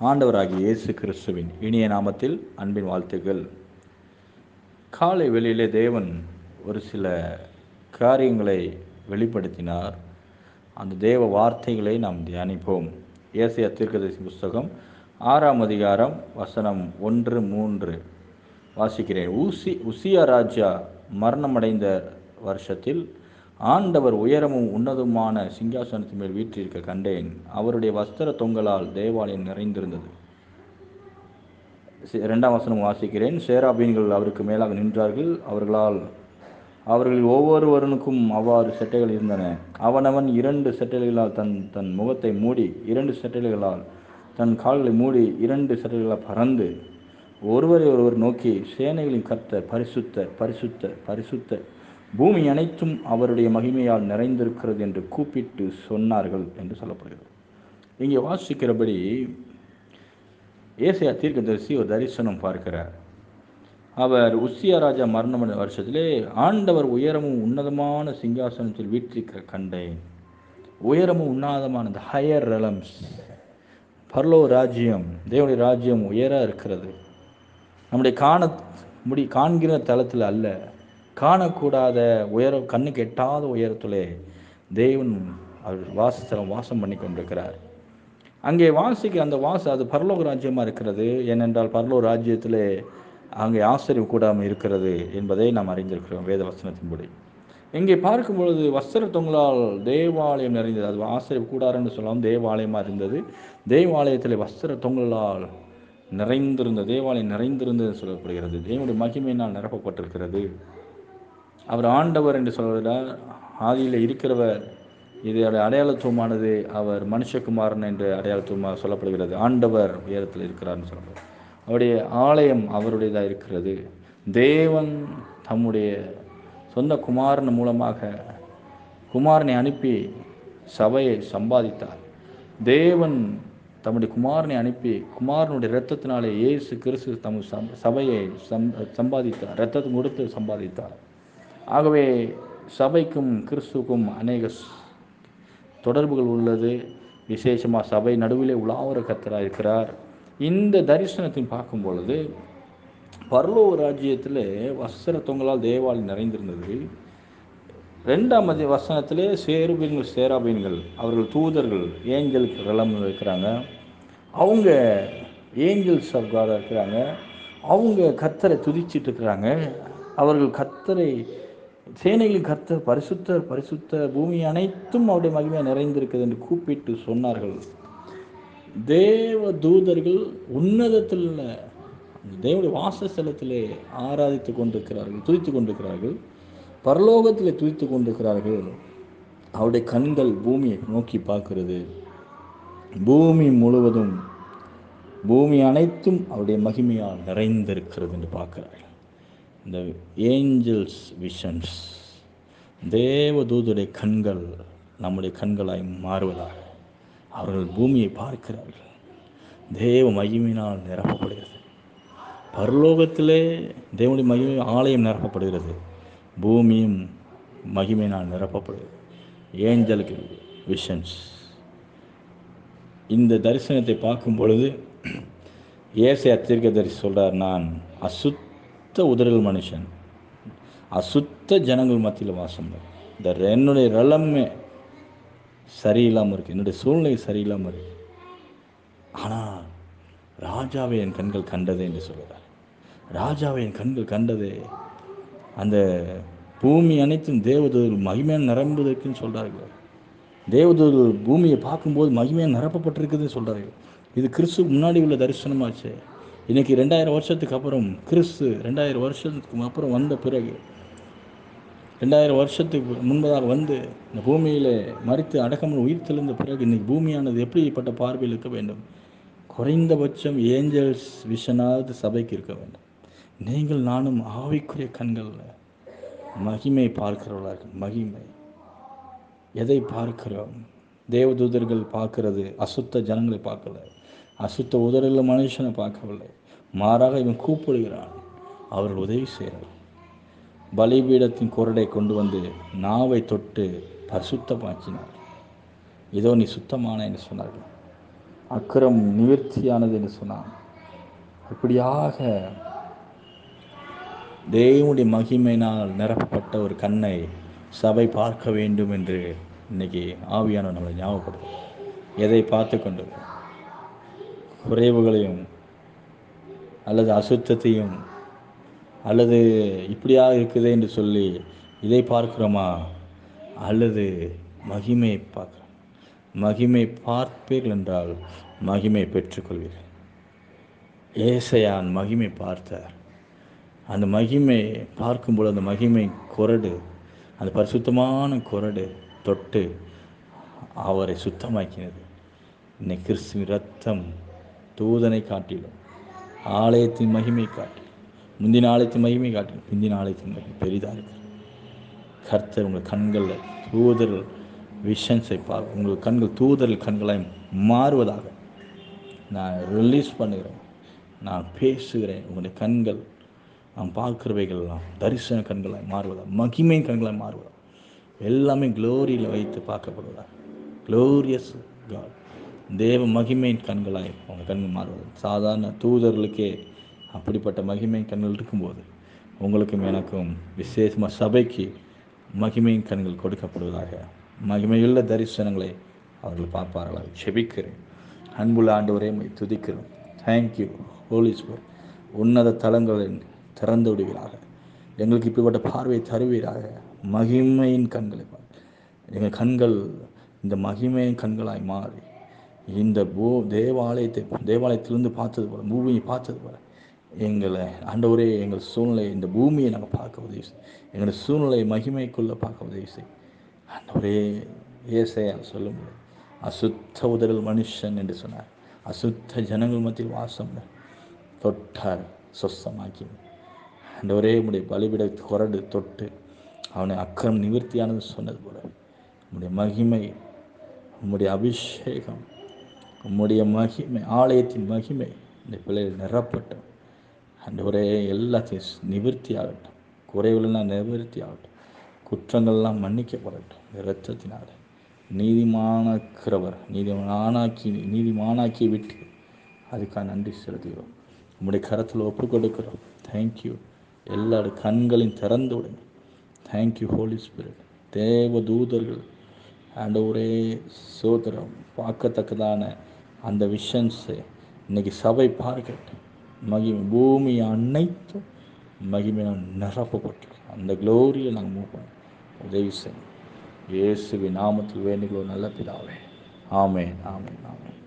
ஆண்டவராகிய இயேசு கிறிஸ்துவின் இனிய நாமத்தில் அன்பின் வாழ்த்துக்கள். காலை வெளியிலே தேவன் ஒரு சில காரியங்களை வெளிப்படுத்தினார். அந்த தேவ வார்த்தைகளை நாம் தியானிப்போம். ஏசியா தீர்க்கதரிசி புஸ்தகம் ஆறாம் அதிகாரம் வசனம் ஒன்று மூன்று வாசிக்கிறேன். ஊசி உசியா ராஜா மரணமடைந்த வருஷத்தில் ஆண்டவர் உயரமும் உன்னதுமான சிங்காசனத்தின் மேல் வீற்றிருக்க கண்டேன். அவருடைய வஸ்திர தொங்கலால் தேவாலயம் நிறைந்திருந்தது. இரண்டாம் வசனம் வாசிக்கிறேன். சேராபீன்கள் அவருக்கு மேலாக நின்றார்கள். அவர்களால் அவர்களில் ஒவ்வொருவருக்கும் அவ்வாறு செட்டைகள் இருந்தன. அவனவன் இரண்டு செட்டைகளால் தன் தன் முகத்தை மூடி இரண்டு செட்டைகளால் தன் கால்களை மூடி இரண்டு செட்டைகளால் பறந்து ஒருவரை ஒருவர் நோக்கி சேனைகளின் கத்த பரிசுத்த பரிசுத்த பரிசுத்த பூமி அனைத்தும் அவருடைய மகிமையால் நிறைந்திருக்கிறது என்று கூப்பிட்டு சொன்னார்கள் என்று சொல்லப்படுகிறது. இங்கே வாசிக்கிறபடி ஏசியா தீர்க்கதரிசி ஒரு தரிசனம் பார்க்கிறார். அவர் உசியா ராஜா மரணம் வருஷத்திலே ஆண்டவர் உயரமும் உன்னதமான சிங்காசனத்தில் வீற்றிருக்கிற கண்டேன். உயரமும் உன்னதமான ஹையர் ரெலம்ஸ் பர்லோ ராஜ்யம் தேவனுடைய ராஜ்யம் உயர இருக்கிறது. நம்முடைய காண முடி காண்கிற தளத்தில் அல்ல. காணக்கூடாத உயரம் கண்ணுக்கு எட்டாத உயரத்திலே தேவன் அவர் வாசஸ்தலம் வாசம் பண்ணி கொண்டிருக்கிறார். அங்கே வாசிக்க அந்த வாசம் அது பரலோக ராஜ்யமாக இருக்கிறது ஏனென்றால் பரலோக ராஜ்யத்திலே அங்கே ஆசிரியர் கூடாமல் இருக்கிறது என்பதை நாம் அறிந்திருக்கிறோம் வேத வசனத்தின்படி இங்கே பார்க்கும் பொழுது வஸ்திர தொங்கலால் தேவாலயம் நிறைந்தது. அது ஆசிரியர் கூடாருன்னு சொல்லலாம் தேவாலயமாக இருந்தது. தேவாலயத்தில் வஸ்திர தொங்கலால் நிறைந்திருந்த தேவாலயம் நிறைந்திருந்தது சொல்லப்படுகிறது. தேவனுடைய மகிமையினால் நிரப்பப்பட்டிருக்கிறது. அவர் ஆண்டவர் என்று சொல்வதால் ஆதியில் இருக்கிறவர். இதோட அடையாளத்துவமானது. அவர் மனுஷகுமாரன் என்று அடையாளத்துவமாக சொல்லப்படுகிறது. ஆண்டவர் உயரத்தில் இருக்கிறார்னு சொல்லப்படுது அவருடைய ஆலயம் அவருடையதாக இருக்கிறது. தேவன் தம்முடைய சொந்த குமாரன் மூலமாக குமாரனை அனுப்பி சபையை சம்பாதித்தார். தேவன் தம்முடைய குமாரனை அனுப்பி குமாரனுடைய இரத்தத்தினாலே இயேசு கிறிஸ்து தம் சம்- சபையை சம் சம்பாதித்தார். இரத்தத்தை கொடுத்து சம்பாதித்தார். ஆகவே சபைக்கும் கிறிஸ்துவுக்கும் அநேக தொடர்புகள் உள்ளது. விசேஷமாக சபை நடுவிலே உலாவர கத்தராக இருக்கிறார். இந்த தரிசனத்தின் பார்க்கும் பொழுது பரலோக ராஜ்யத்தில் வஸ்திர தொங்கலால் தேவாலயம் நிறைந்திருந்தது. ரெண்டாம் அதி வசனத்திலே சேருபீன்கள் சேராபீன்கள் அவர்கள் தூதர்கள் ஏஞ்சலுக்கு ரிலம் இருக்கிறாங்க. அவங்க ஏஞ்சல்ஸ் ஆஃப் இருக்கிறாங்க. அவங்க கத்தரை துதிச்சிட்டு இருக்கிறாங்க. அவர்கள் கத்தரை சேனையில் கர்த்தர் பரிசுத்தர் பரிசுத்த பூமி அனைத்தும் அவருடைய மகிமையாக நிறைந்திருக்கிறது என்று கூப்பிட்டு சொன்னார்கள். தேவ தூதர்கள் உன்னதத்தில் தேவனுடைய வாசஸ்தலத்திலே ஆராதித்து கொண்டிருக்கிறார்கள் துதித்து கொண்டிருக்கிறார்கள் பரலோகத்திலே துதித்து கொண்டிருக்கிறார்கள். அவருடைய கண்கள் பூமியை நோக்கி பார்க்கிறது. பூமி முழுவதும் பூமி அனைத்தும் அவருடைய மகிமையால் நிறைந்திருக்கிறது என்று பார்க்கிறார்கள். இந்த ஏஞ்சல்ஸ் விஷன்ஸ் தேவதூதுடைய கண்கள் நம்முடைய கண்களாய் மாறுவதாக அவர்கள் பூமியை பார்க்கிறார்கள். தேவ மகிமையினால் நிரப்பப்படுகிறது. பரலோகத்திலே தேவனுடைய மகிமை ஆலயம் நிரப்பப்படுகிறது. பூமியும் மகிமையினால் நிரப்பப்படுகிறது. ஏஞ்சலுக்கு விஷன்ஸ். இந்த தரிசனத்தை பார்க்கும் பொழுது அத்தரிக்க தரிசி சொல்கிறார் நான் அசுத்த உதறல் மனுஷன். அசுத்த ஜனங்கள் மத்தியில் வாசம் இந்த என்னுடைய ரலமே சரியில்லாமல் இருக்கு. என்னுடைய சூழ்நிலை சரியில்லாமல் இருக்கு. ஆனால் ராஜாவை என் கண்கள் கண்டதே என்று சொல்கிறார். ராஜாவை என் கண்கள் கண்டதே அந்த பூமி அனைத்தும் தேவதூதர்கள் மகிமையாக நிரம்புவதற்குன்னு சொல்கிறார்கள் தேவதூதர்கள் பூமியை பார்க்கும்போது மகிமையாக நிரப்பப்பட்டிருக்குதுன்னு சொல்கிறார்கள் இது கிறிஸ்து முன்னாடி உள்ள தரிசனமாச்சு. இன்னைக்கு ரெண்டாயிரம் வருஷத்துக்கு அப்புறம் கிறிஸ்து ரெண்டாயிரம் வருஷத்துக்கு அப்புறம் வந்த பிறகு ரெண்டாயிரம் வருஷத்துக்கு முன்பதாக வந்து இந்த பூமியில் மறித்து அடக்கமல் உயிர் தெளிந்த பிறகு இன்னைக்கு பூமியானது எப்படிப்பட்ட பார்வையில் இருக்க வேண்டும்? குறைந்தபட்சம் ஏஞ்சல்ஸ் விஷனாவது சபைக்கு இருக்க வேண்டும். நீங்கள் நானும் ஆவிக்குரிய கண்களில் மகிமை பார்க்கிறவர்களாக மகிமை. எதை பார்க்கிறோம்? தேவதூதர்கள் பார்க்கறது அசுத்த ஜனங்களை பார்க்கல. அசுத்த உதறல மனுஷனை பார்க்கவில்லை. மாறாக இவன் கூப்பிடுகிறான். அவர்கள் உதவி செய்கிறார். பலிபீடத்தின் குரடை கொண்டு வந்து நாவை தொட்டு பரிசுத்தமாக்கினார். இதோ நீ சுத்தமான என்று சொன்னார்கள். அக்கிரம் நிவர்த்தியானது என்று சொன்னான். இப்படியாக தேவனுடைய மகிமையினால் நிரப்பப்பட்ட ஒரு கண்ணை சபை பார்க்க வேண்டும் என்று இன்னைக்கு ஆவியானவர் நம்மளை ஞாபகப்படுத்தும் எதை பார்த்து கொண்டு குறைவுகளையும் அல்லது அசுத்தத்தையும் அல்லது இப்படியாக இருக்குது என்று சொல்லி இதை பார்க்கிறோமா? அல்லது மகிமை பார்க்குறோம். மகிமை பார்ப்பீர்கள் என்றால் மகிமை பெற்றுக்கொள்வீர்கள். ஏசையான் மகிமை பார்த்தார். அந்த மகிமை பார்க்கும்போது அந்த மகிமை குரடு அந்த பரிசுத்தமான குரடு தொட்டு அவரை சுத்தமாக்கினது. இன்னைக்கு கிறிஸ்துவின் ரத்தம் தூதனை காட்டிலும் ஆலயத்தின் மகிமை காட்டிலும் முந்தின ஆலயத்தின் மகிமை காட்டிலும் பிந்தின ஆலயத்தின் மகிமை பெரிதாக இருக்குது கர்த்தர் உங்கள் கண்களில் தூதர்கள் விஷன்ஸை பார்க்க உங்கள் கண்கள் தூதர்கள் கண்களாய் மாறுவதாக நான் ரிலீஸ் பண்ணுகிறேன். நான் பேசுகிறேன். உங்களுடைய கண்கள் நான் பார்க்குறவைகள்லாம் தரிசன கண்களாய் மாறுவதா மகிமையின் கண்களாய் மாறுவதா எல்லாமே க்ளோரியில் வைத்து பார்க்கப்படுவதா க்ளோரியஸ் காட் தேவ மகிமையின் கண்களாய் உங்கள் கண்கள் மாறுவது. சாதாரண தூதர்களுக்கே அப்படிப்பட்ட மகிமையின் கண்கள் இருக்கும்போது உங்களுக்கும் எனக்கும் விசேஷமாக சபைக்கு மகிமையின் கண்கள் கொடுக்கப்படுவதாக மகிமையுள்ள தரிசனங்களை அவர்கள் பார்ப்பார்களாக செபிக்கிறேன். அன்புள்ள ஆண்டவரே துதிக்கிறோம். தேங்க்யூ ஹோலிஸ்வர் உன்னத தலங்களில் திறந்து விடுவீராக. எங்களுக்கு இப்படிப்பட்ட பார்வையை தருவீராக. மகிமையின் கண்களை எங்கள் கண்கள் இந்த மகிமையின் கண்களாய் மாறி இந்த பூ தேவாலயத்தை தேவாலயத்திலிருந்து பார்த்தது போல பூமியை பார்த்தது போல எங்களை ஆண்டவரே எங்கள் சூழ்நிலை இந்த பூமியை நாங்கள் பார்க்க உதவி செய். எங்களுடைய சூழ்நிலை மகிமைக்குள்ளே பார்க்க உதவி செய். ஆண்டவரே ஏசையா சொல்லும்போது அசுத்த உதறல் மனுஷன் என்று சொன்னார். அசுத்த ஜனங்கள் மத்தியில் வாசம் தொட்டார் சொஸ்தமாக்கி ஆண்டவரே உடைய பலிபிட குரடு தொட்டு அவனை அக்கறம் நிவர்த்தியானது சொன்னது போல உடைய மகிமை உம்முடைய அபிஷேகம் உம்முடைய மகிமை ஆலயத்தின் மகிமை இந்த பிள்ளைகள் நிரப்பட்டும். ஒரே எல்லாத்தையும் நிவர்த்தி ஆகட்டும். குறைவுகள்லாம் நிவர்த்தி ஆகட்டும். குற்றங்கள்லாம் மன்னிக்கப்படட்டும். இந்த இரத்தத்தினால். நீதிமானாக்கிறவர் நீதிமானாக்கி நீதிமானாக்கி விட்டு அதுக்காக நன்றி செலுத்துகிறோம். நம்முடைய கரத்தில் ஒப்பு கொடுக்கிறோம். தேங்க்யூ எல்லாரும் கண்களையும் திறந்து விடுங்க. தேங்க்யூ ஹோலி ஸ்பிரிட் தேவ தூதர்கள் ஒரே சோதரம் பார்க்கத்தக்கதான அந்த விஷன்ஸு இன்னைக்கு சபை பார்க்கட்டும். மகிமை பூமி அனைத்தும் மகிமையினால் நிரப்பப்பட்டிருக்கும் அந்த க்ளோரியை நாங்கள் மூவ் பண்ணோம். உதவி செய்யும் இயேசுவி நாமத்தில் வேண்டுகிறோம். நல்ல பிதாவே. ஆமேன் ஆமேன் ஆமேன்.